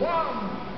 One.